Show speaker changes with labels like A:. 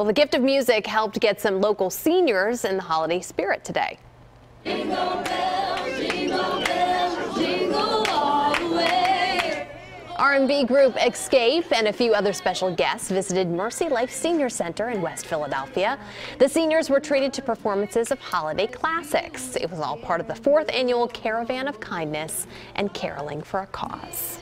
A: Well, the gift of music helped get some local seniors in the holiday spirit today. R&B group Xscape and a few other special guests visited Mercy Life Senior Center in West Philadelphia. The seniors were treated to performances of holiday classics. It was all part of the fourth annual Caravan of Kindness and Caroling for a Cause.